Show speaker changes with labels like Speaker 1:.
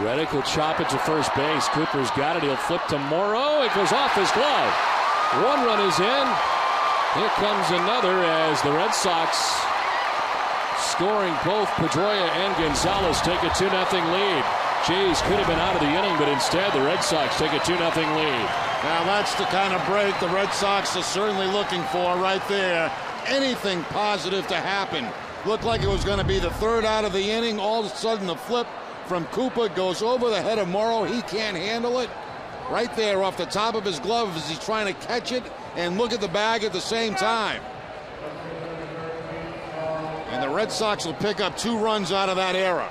Speaker 1: Reddick will chop it to first base. Cooper's got it. He'll flip to Morrow. It goes off his glove. One run is in. Here comes another as the Red Sox scoring both Pedroia and Gonzalez take a 2 0 lead. Jays could have been out of the inning, but instead the Red Sox take a 2 0 lead.
Speaker 2: Now that's the kind of break the Red Sox are certainly looking for right there. Anything positive to happen. Looked like it was going to be the third out of the inning. All of a sudden, the flip from Cooper goes over the head of Morrow. He can't handle it. Right there off the top of his glove as he's trying to catch it and look at the bag at the same time. And the Red Sox will pick up two runs out of that error.